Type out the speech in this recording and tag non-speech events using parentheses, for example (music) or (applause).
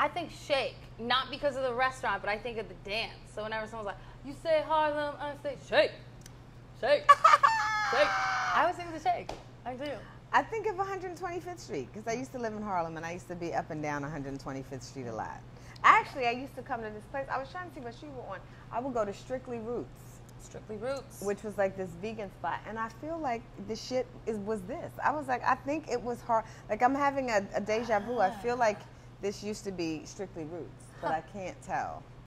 I think shake, not because of the restaurant, but I think of the dance. So whenever someone's like, "You say Harlem," I say shake, shake, (laughs) shake. I always think of the shake. I do. I think of 125th Street because I used to live in Harlem and I used to be up and down 125th Street a lot. Actually, I used to come to this place. I was trying to see what you were on. I would go to Strictly Roots. Strictly Roots. which was like this vegan spot and i feel like the shit is was this i was like i think it was hard like i'm having a, a deja vu i ah. feel like this used to be strictly roots but i can't tell